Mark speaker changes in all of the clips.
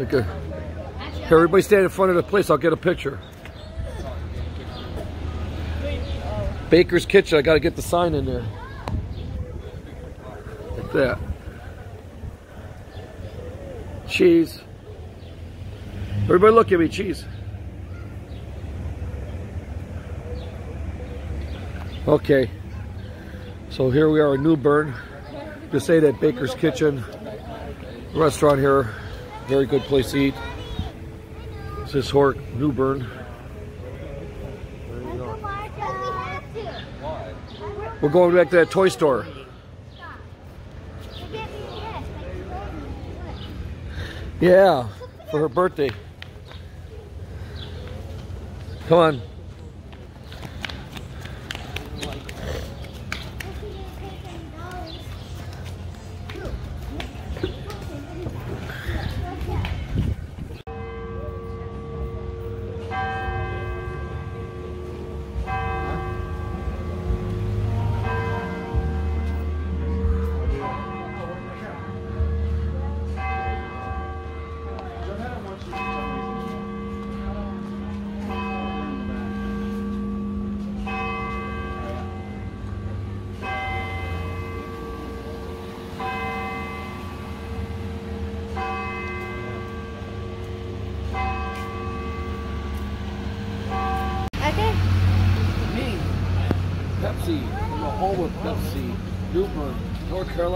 Speaker 1: Okay. Everybody stand in front of the place. I'll get a picture. Baker's Kitchen. I got to get the sign in there. Like that. Cheese. Everybody look at me, cheese. Okay. So here we are in New Bern. Just say that Baker's Kitchen restaurant here. Very good place to eat. This is Hork, New Bern. We're going back to that toy store. Yeah, for her birthday. Come on.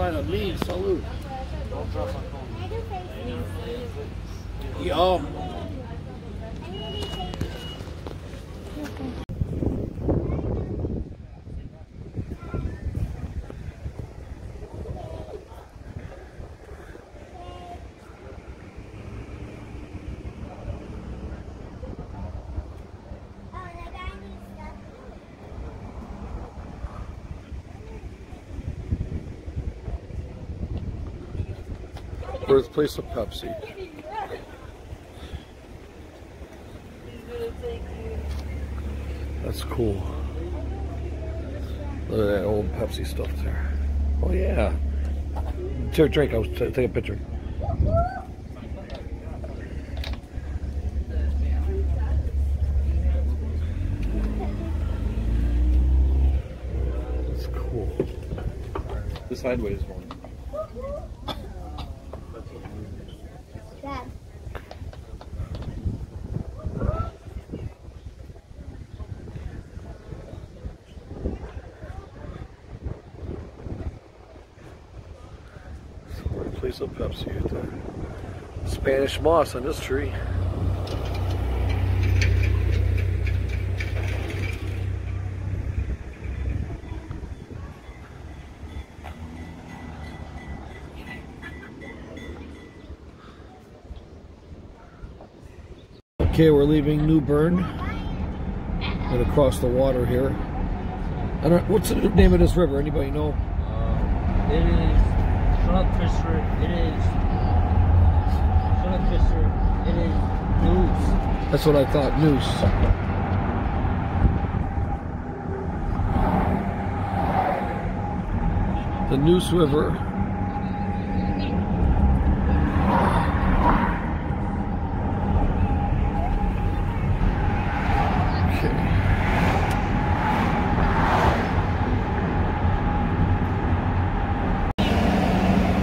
Speaker 1: North Carolina. Me, salute. Birthplace of Pepsi. That's cool. Look at that old Pepsi stuff there. Oh yeah. Take a drink. I was t- take a picture. That's cool.
Speaker 2: The sideways one.
Speaker 3: Dad.
Speaker 1: Birthplace of Pepsi right there. Spanish moss on this tree. Okay, we're leaving New Bern. Going to cross the water here. I don't. What's the name of this river? Anybody know?
Speaker 4: Uh, it is Shut Fisher. It is
Speaker 1: That's what I thought. Neuse. The Neuse River. Okay.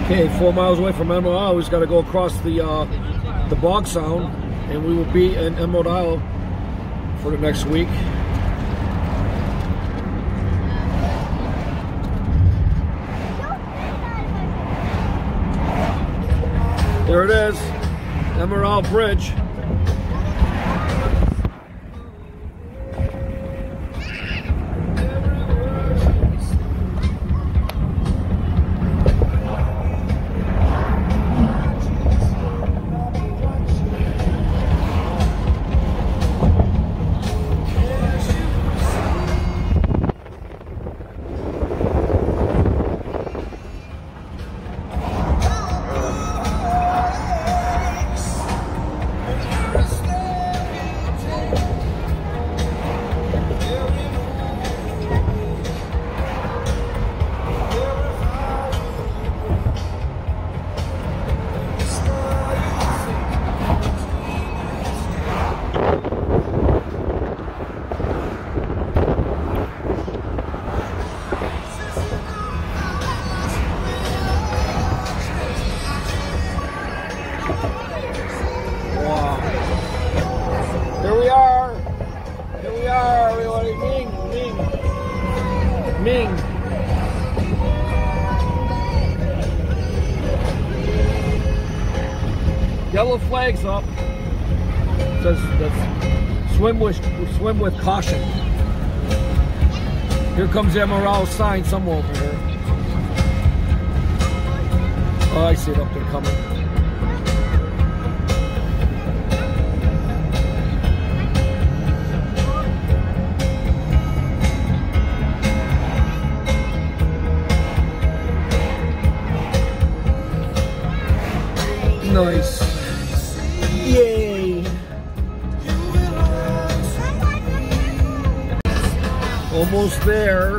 Speaker 1: Okay, four miles away from Emerald we just got to go across the uh, the Bogue Sound, and we will be in Emerald Isle for the next week. There it is, Emerald Bridge. Swim with caution. Here comes the Emerald sign somewhere over here. Oh, I see it up there coming. Nice. Almost there.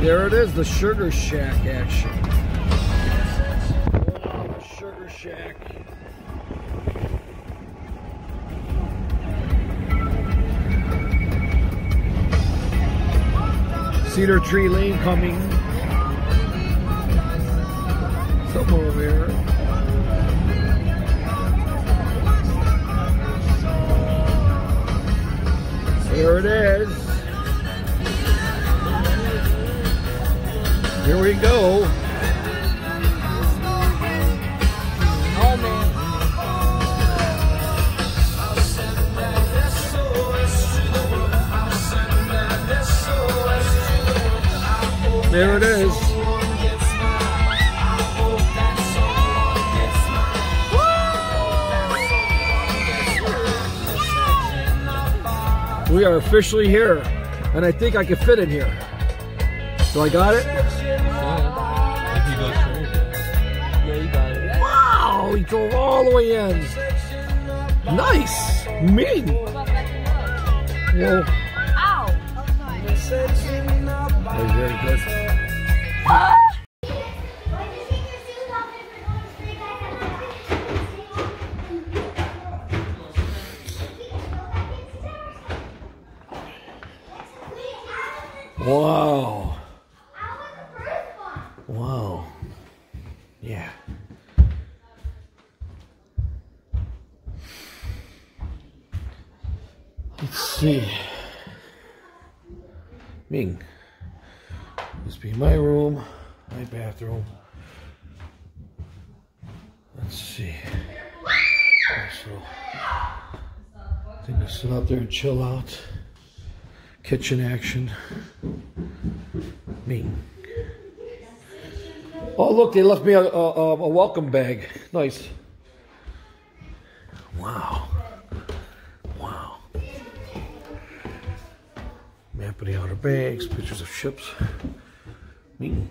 Speaker 1: There it is, the Sugar Shack action. Cedar Tree Lane coming. Somewhere over here. There it is. Here we go. There it is. We are officially here, and I think I can fit in here. So I got it? Wow, he drove all the way in. Nice. Mean. Well, very. Wow. Wow. Yeah. Let's see. Ming. This be my room, my bathroom. Let's see. So, I think to sit out there and chill out. Kitchen action. Me. Oh, look, they left me a, a, a welcome bag. Nice. Wow. Wow. Map of the Outer Banks, pictures of ships. Ming.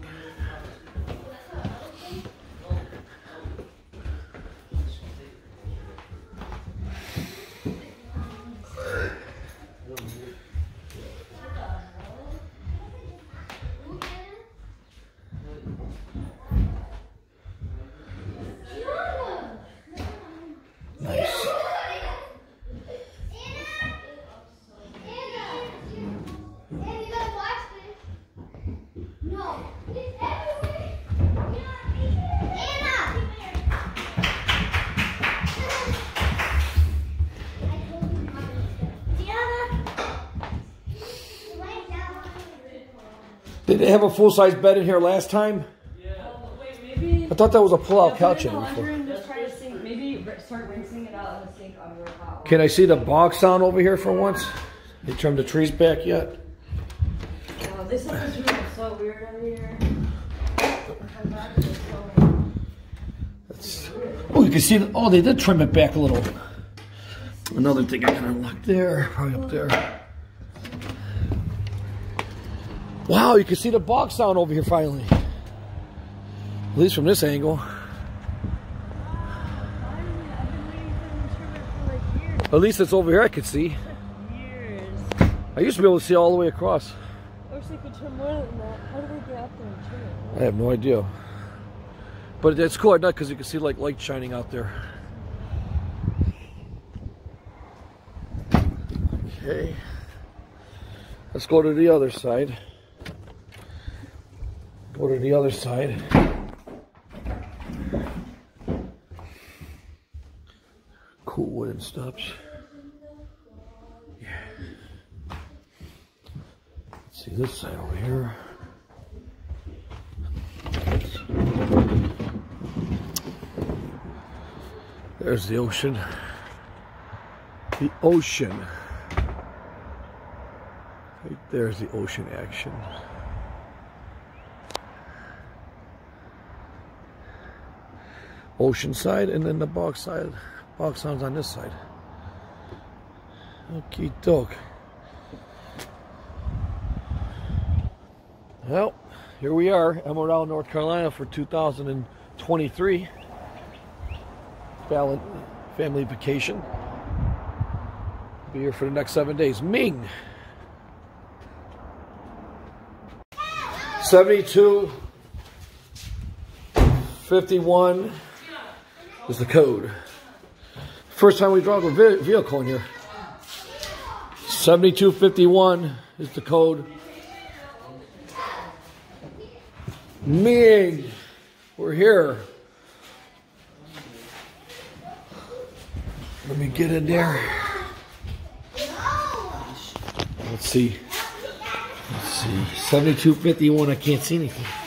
Speaker 1: Did they have a full size bed in here last time?
Speaker 5: Wait, maybe.
Speaker 1: I thought that was a pull out couch in
Speaker 5: in the
Speaker 1: before.
Speaker 5: laundry and just try to sink. Maybe r- start rinsing it out in the sink under hot water.
Speaker 1: Can I see the Bogue Sound over here for once? They trimmed the trees back yet?
Speaker 5: Oh, this is so weird over here. Come back, it's so-
Speaker 1: That's, oh, you can see. The, oh, they did trim it back a little. Another thing I can unlock there, probably up there. Wow, you can see the Bogue Sound over here finally. At least from this angle. At least it's over here I could see.
Speaker 5: Years.
Speaker 1: I used to be able to see all the way across.
Speaker 5: I wish they could trim more than that. How do they get up there and trim it?
Speaker 1: I have no idea. But it's cool at night because you can see like light shining out there. Okay. Let's go to the other side. Go to the other side. Cool wooden steps. Yeah. Let's see this side over here. There's the ocean. The ocean. Right there's the ocean action. Ocean side and then the box side. Bogue Sounds on this side. Okie doke. Well, here we are, Emerald North Carolina for 2023. Val- Family vacation. Be here for the next seven days. Ming! 72 51 is the code. First time we drove a vehicle in here. 7251 is the code. Ming, we're here. Let me get in there. Let's see. Let's see. 7251, I can't see anything.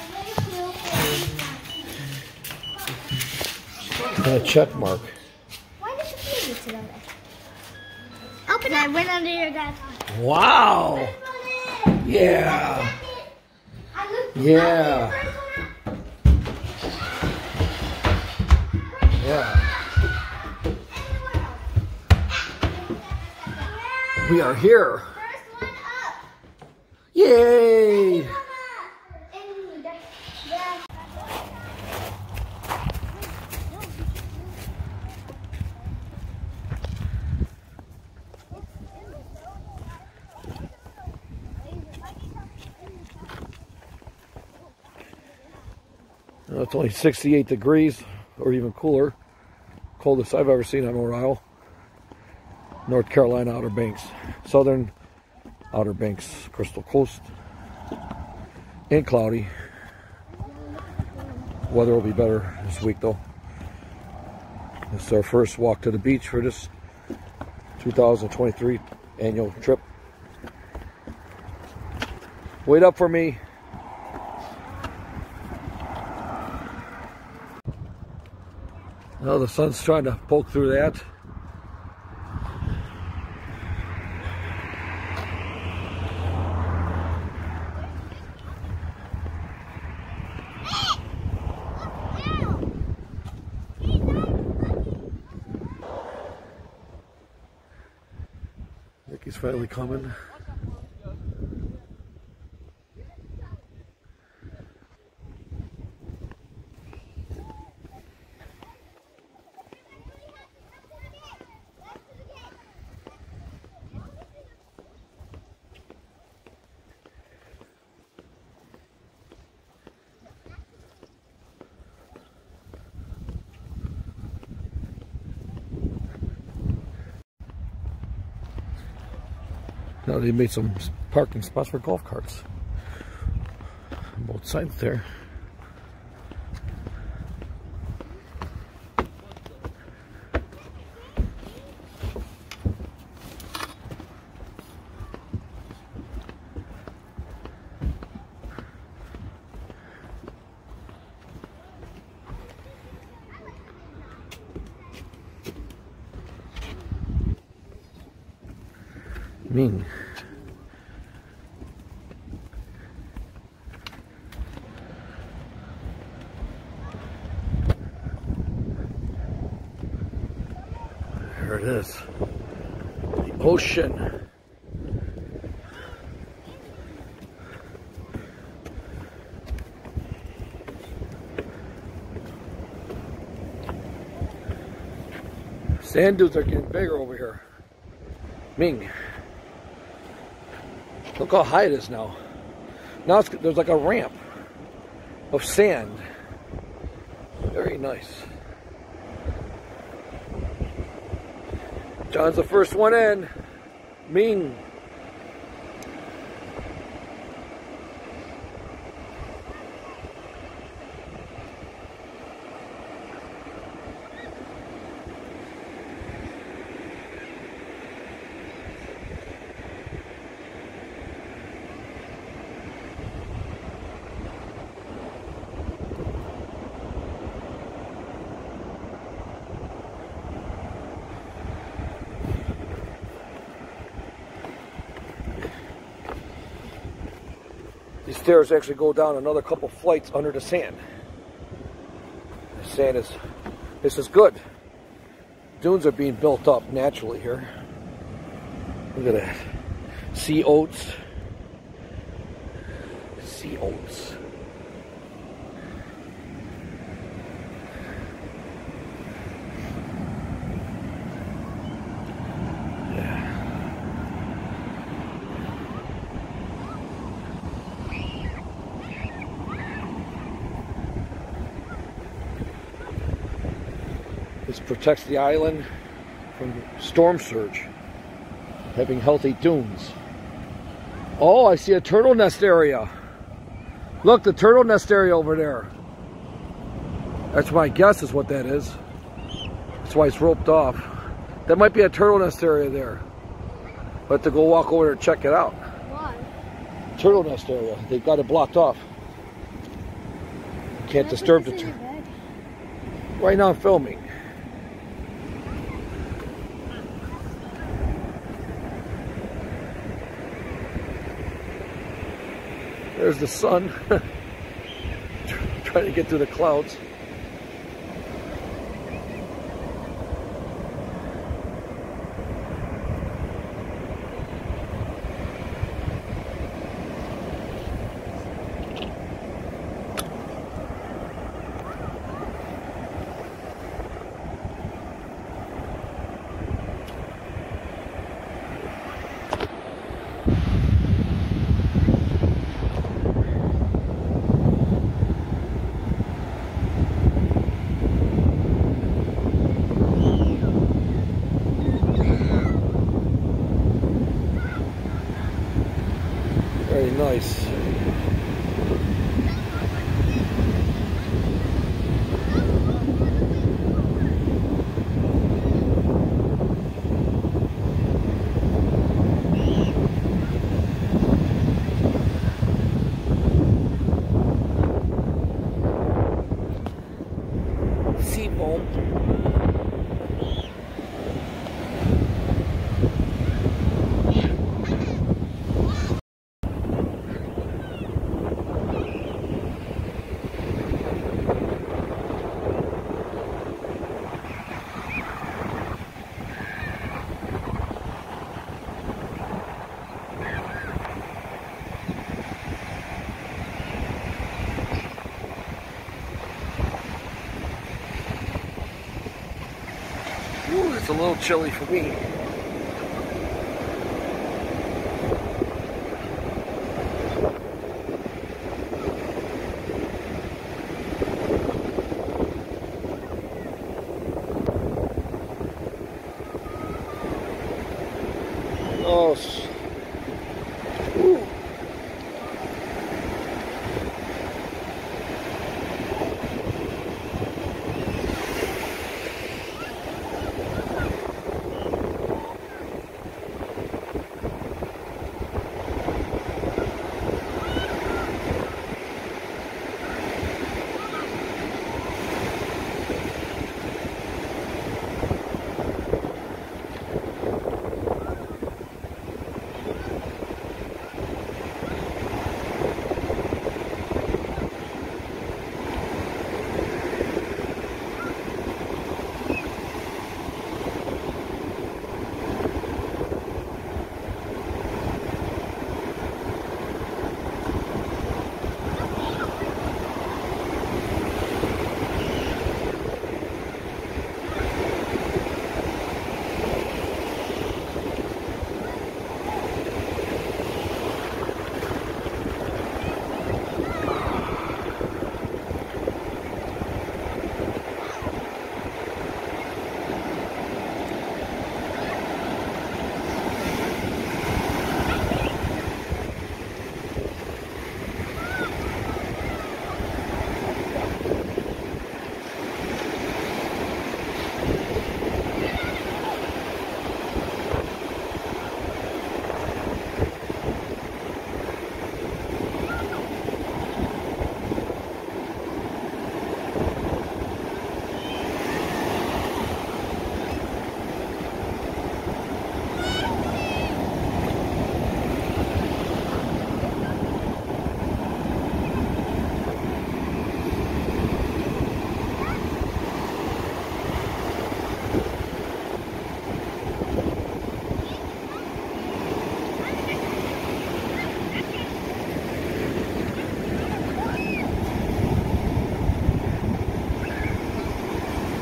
Speaker 1: Got a check mark.
Speaker 3: Why did you leave it together? Open it. I went under your dad's arm.
Speaker 1: Wow. Yeah. Yeah. Yeah. We are here.
Speaker 3: First one up.
Speaker 1: Yay. Only 68 degrees or even cooler. Coldest I've ever seen on Isle. North Carolina Outer Banks. Southern Outer Banks, Crystal Coast. And cloudy. Weather will be better this week though. This is our first walk to the beach for this 2023 annual trip. Wait up for me. Now the sun's trying to poke through that. Nikki's finally coming. They made some parking spots for golf carts. On both sides there. Ming. There it is. The ocean. Sand dunes are getting bigger over here. Ming. Look how high it is now. Now there's like a ramp of sand. Very nice. John's the first one in. Ming. Stairs actually go down another couple flights under the sand. The sand is, this is good. Dunes are being built up naturally here. Look at that. Sea oats. Sea oats. Protects the island from storm surge, having healthy dunes. Oh, I see a turtle nest area. Look, the turtle nest area over there. That's my guess is what that is. That's why it's roped off. That might be a turtle nest area there. But to go walk over there and check it out.
Speaker 3: Why?
Speaker 1: Turtle nest area. They've got it blocked off. Can't disturb the turtle. Right now I'm filming. There's the sun. Trying to get through the clouds. Very nice. Seafoam. Ooh, it's a little chilly for me.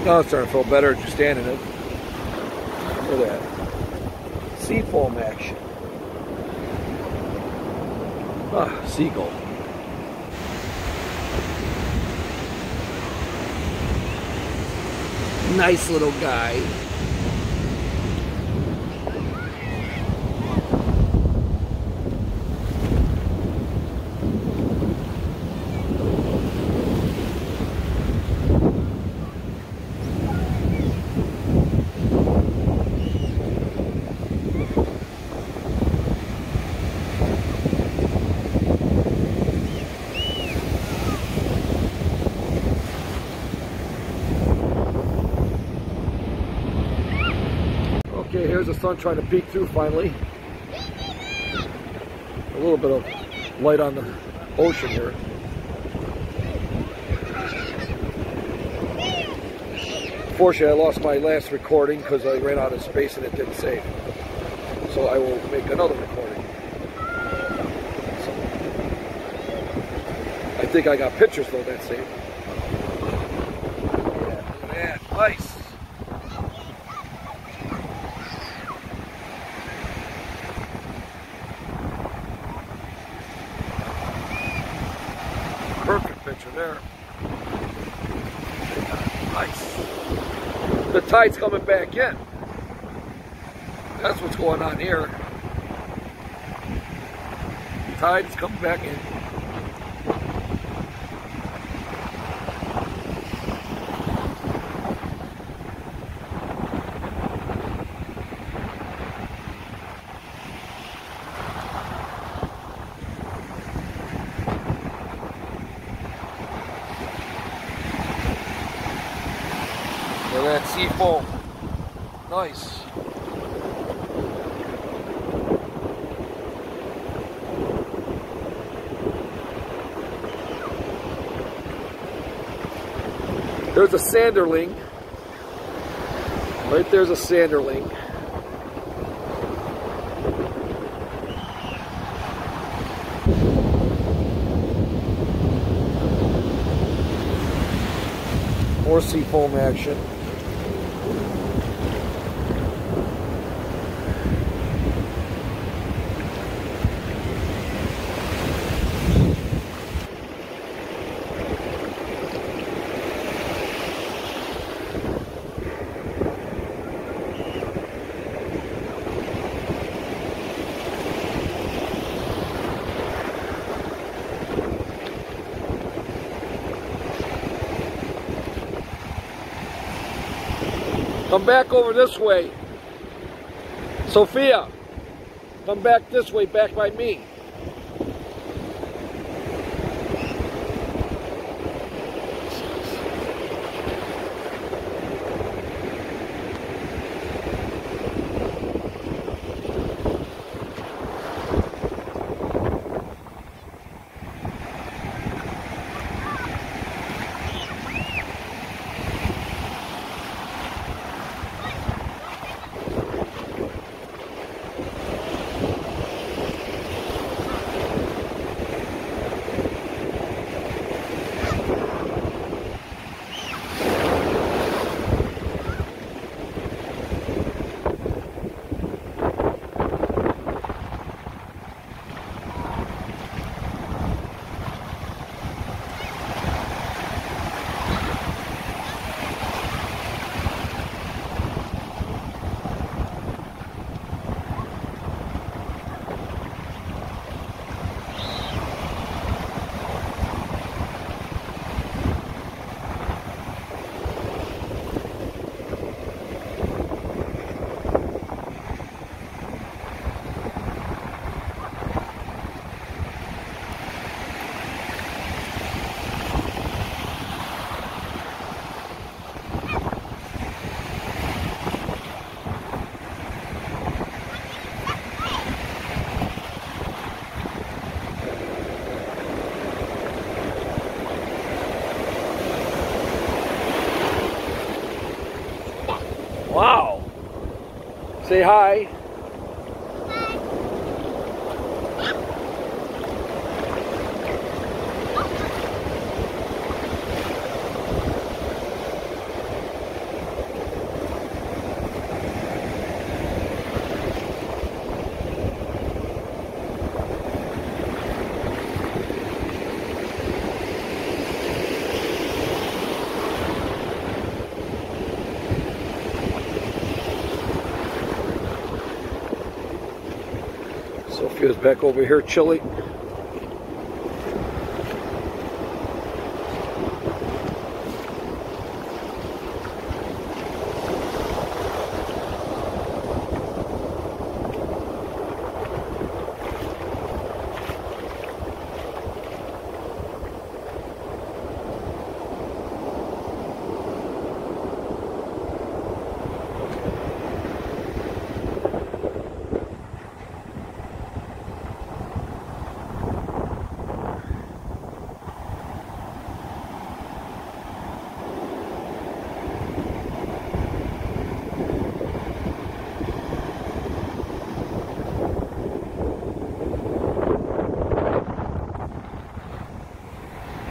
Speaker 1: Now it's starting to feel better just standing it. Look at that. Sea foam action. Ah, seagull. Nice little guy. Okay, here's the trying to peek through finally. A little bit of light on the ocean here. Fortunately, I lost my last recording because I ran out of space and it didn't save. So I will make another recording. So, I think I got pictures though that saved. Yeah, look at that. Nice. Perfect picture there. Nice. The tide's coming back in. That's what's going on here. Tide's coming back in. Look at foam. Nice. There's a sanderling. Right there's a sanderling. More sea foam action. Come back over this way. Sophia, come back this way, back by me. Wow. Say hi. Sophia's back over here chilling.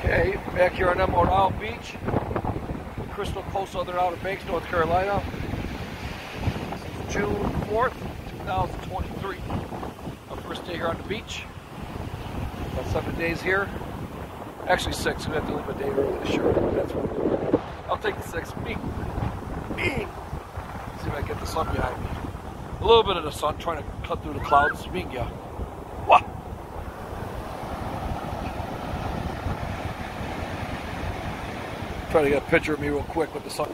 Speaker 1: Okay, back here on Emerald Isle Beach, Crystal Coast, Southern Outer Banks, North Carolina. June 4th, 2023. Our first day here on the beach. About seven days here. Actually six, we have to leave a day early this year. That's what. I'll take the six. Me. See if I can get the sun behind me. A little bit of the sun trying to cut through the clouds. Me, yeah. Try to get a picture of me real quick with the sun.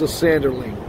Speaker 1: A sanderling.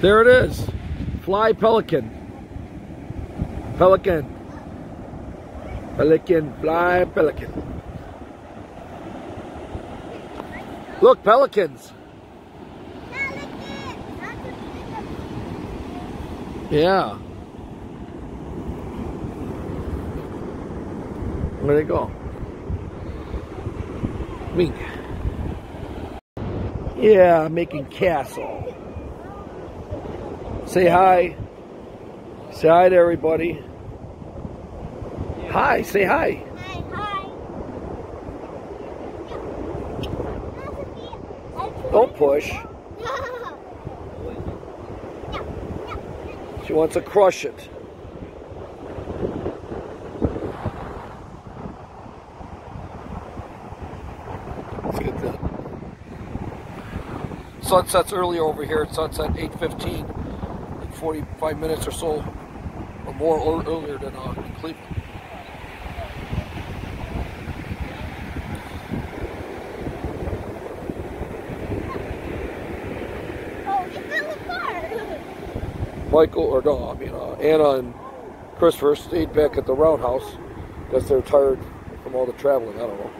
Speaker 1: There it is. Fly pelican. Pelican. Pelican, fly pelican. Look, pelicans. Yeah. Where they go? Wink. Yeah, making castle. Say hi. Say hi to everybody. Hi, say hi.
Speaker 3: Hi, hi.
Speaker 1: Don't push. She wants to crush it. Let's get that. Sunset's early over here. It's sunset 8.15, like 45 minutes or so. or more or earlier than uh, Cleveland. Michael, or no, I mean, uh, Anna and Christopher stayed back at the roundhouse because they're tired from all the traveling. I don't know.